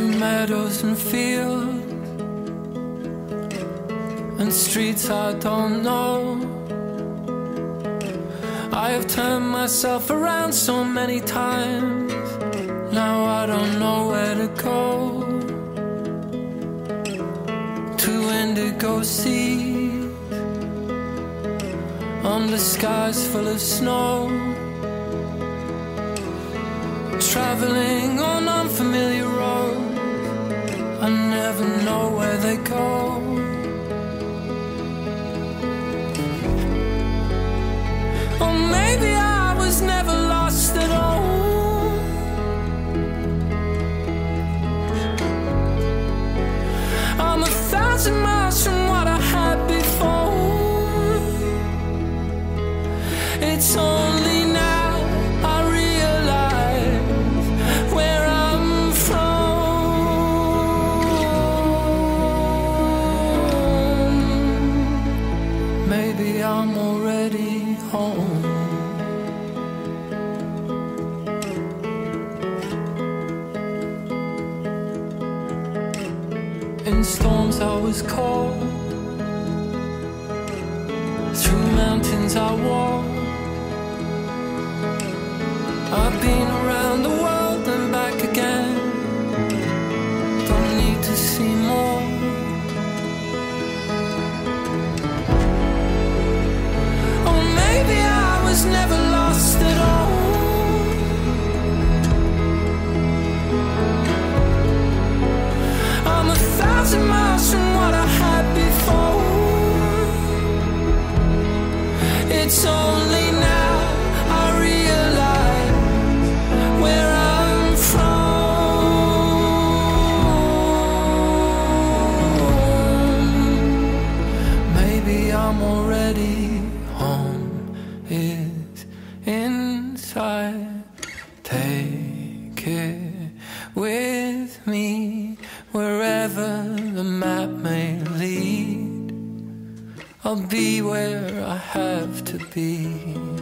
meadows and fields and streets I don't know. I have turned myself around so many times, now I don't know where to go. To indigo seas under skies full of snow. Traveling on unfamiliar a thousand In storms I was cold. Through mountains I walked. I've been around the world and back again. Don't need to see more. Or maybe I was never inside. Take it with me wherever the map may lead. I'll be where I have to be.